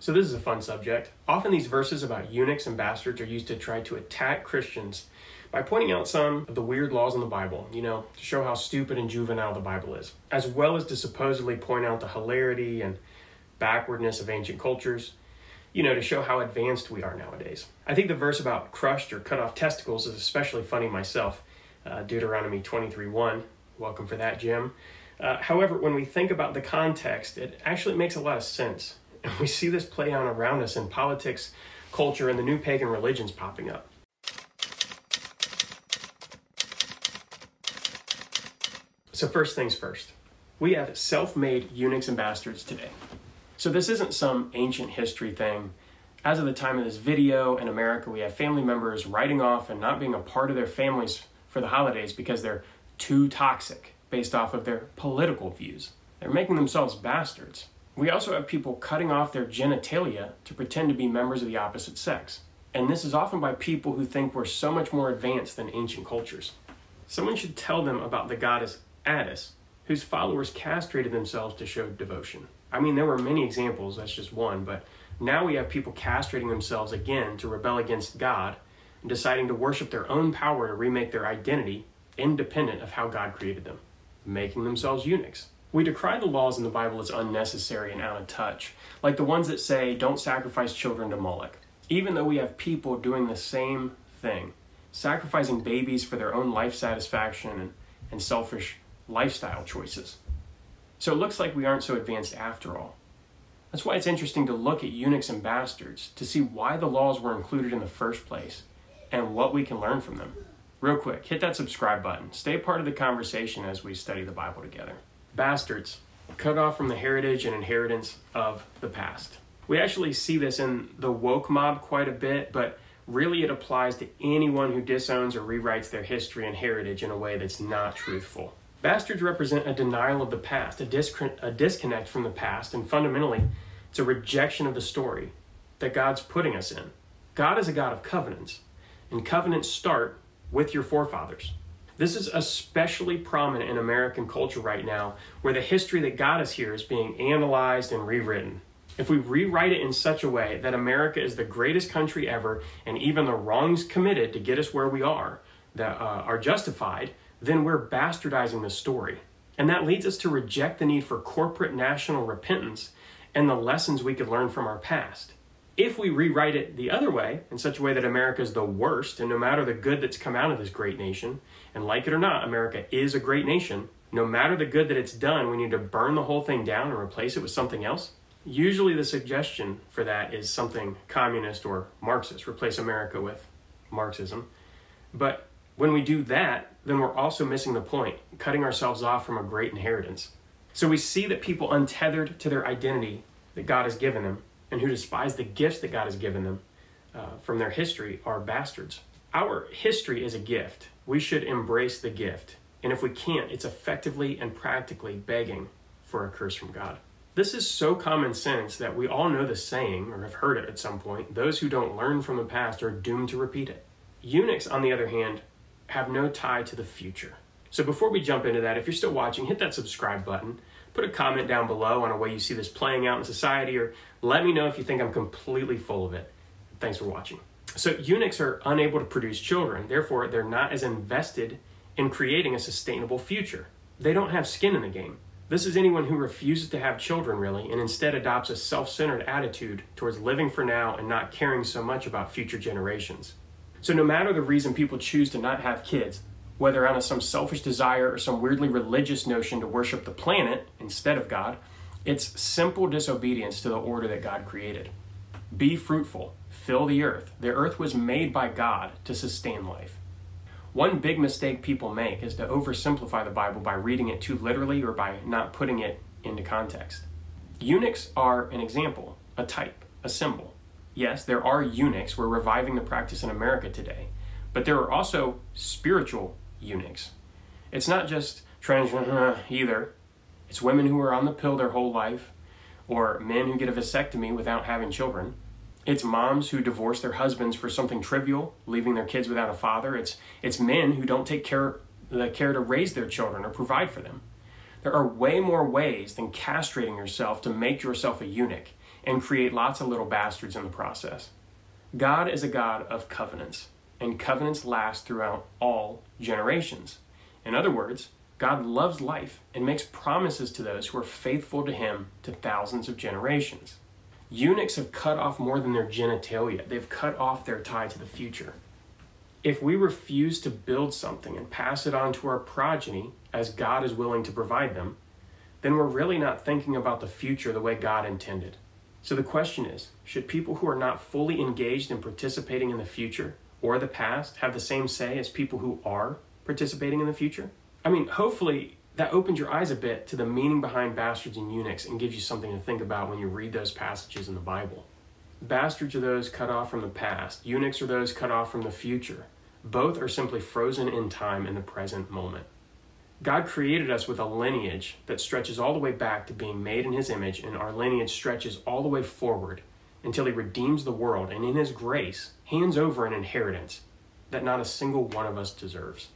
So, this is a fun subject. Often, these verses about eunuchs and bastards are used to try to attack Christians by pointing out some of the weird laws in the Bible, you know, to show how stupid and juvenile the Bible is, as well as to supposedly point out the hilarity and backwardness of ancient cultures, you know, to show how advanced we are nowadays. I think the verse about crushed or cut off testicles is especially funny myself. Uh, Deuteronomy 23 1. Welcome for that, Jim. Uh, however, when we think about the context, it actually makes a lot of sense. And we see this play out around us in politics, culture, and the new pagan religions popping up. So, first things first, we have self made eunuchs and bastards today. So, this isn't some ancient history thing. As of the time of this video in America, we have family members writing off and not being a part of their families for the holidays because they're too toxic based off of their political views. They're making themselves bastards. We also have people cutting off their genitalia to pretend to be members of the opposite sex. And this is often by people who think we're so much more advanced than ancient cultures. Someone should tell them about the goddess Attis, whose followers castrated themselves to show devotion. I mean, there were many examples, that's just one, but now we have people castrating themselves again to rebel against God and deciding to worship their own power to remake their identity independent of how God created them, making themselves eunuchs. We decry the laws in the Bible as unnecessary and out of touch, like the ones that say, don't sacrifice children to Moloch, even though we have people doing the same thing, sacrificing babies for their own life satisfaction and, and selfish lifestyle choices. So it looks like we aren't so advanced after all. That's why it's interesting to look at eunuchs and bastards to see why the laws were included in the first place and what we can learn from them. Real quick, hit that subscribe button. Stay part of the conversation as we study the Bible together. Bastards, cut off from the heritage and inheritance of the past. We actually see this in the woke mob quite a bit, but really it applies to anyone who disowns or rewrites their history and heritage in a way that's not truthful. Bastards represent a denial of the past, a, discon- a disconnect from the past, and fundamentally, it's a rejection of the story that God's putting us in. God is a God of covenants, and covenants start with your forefathers. This is especially prominent in American culture right now, where the history that got us here is being analyzed and rewritten. If we rewrite it in such a way that America is the greatest country ever, and even the wrongs committed to get us where we are that uh, are justified, then we're bastardizing the story. And that leads us to reject the need for corporate national repentance and the lessons we could learn from our past. If we rewrite it the other way, in such a way that America is the worst, and no matter the good that's come out of this great nation, and like it or not, America is a great nation, no matter the good that it's done, we need to burn the whole thing down and replace it with something else. Usually, the suggestion for that is something communist or Marxist, replace America with Marxism. But when we do that, then we're also missing the point, cutting ourselves off from a great inheritance. So we see that people untethered to their identity that God has given them and who despise the gifts that God has given them uh, from their history are bastards. Our history is a gift. We should embrace the gift. And if we can't, it's effectively and practically begging for a curse from God. This is so common sense that we all know the saying, or have heard it at some point those who don't learn from the past are doomed to repeat it. Eunuchs, on the other hand, have no tie to the future. So before we jump into that, if you're still watching, hit that subscribe button. Put a comment down below on a way you see this playing out in society, or let me know if you think I'm completely full of it. Thanks for watching. So eunuchs are unable to produce children, therefore they're not as invested in creating a sustainable future. They don't have skin in the game. This is anyone who refuses to have children, really, and instead adopts a self centered attitude towards living for now and not caring so much about future generations. So, no matter the reason people choose to not have kids, whether out of some selfish desire or some weirdly religious notion to worship the planet instead of God, it's simple disobedience to the order that God created. Be fruitful, fill the earth. The earth was made by God to sustain life. One big mistake people make is to oversimplify the Bible by reading it too literally or by not putting it into context. Eunuchs are an example, a type, a symbol. Yes, there are eunuchs. We're reviving the practice in America today. But there are also spiritual eunuchs. It's not just transgender either. It's women who are on the pill their whole life, or men who get a vasectomy without having children. It's moms who divorce their husbands for something trivial, leaving their kids without a father. It's, it's men who don't take care, the care to raise their children or provide for them. There are way more ways than castrating yourself to make yourself a eunuch and create lots of little bastards in the process. God is a God of covenants, and covenants last throughout all generations. In other words, God loves life and makes promises to those who are faithful to Him to thousands of generations. Eunuchs have cut off more than their genitalia, they've cut off their tie to the future. If we refuse to build something and pass it on to our progeny, as God is willing to provide them, then we're really not thinking about the future the way God intended. So the question is should people who are not fully engaged in participating in the future or the past have the same say as people who are participating in the future? I mean, hopefully that opens your eyes a bit to the meaning behind bastards and eunuchs and gives you something to think about when you read those passages in the Bible. Bastards are those cut off from the past, eunuchs are those cut off from the future. Both are simply frozen in time in the present moment. God created us with a lineage that stretches all the way back to being made in His image, and our lineage stretches all the way forward until He redeems the world and in His grace hands over an inheritance that not a single one of us deserves.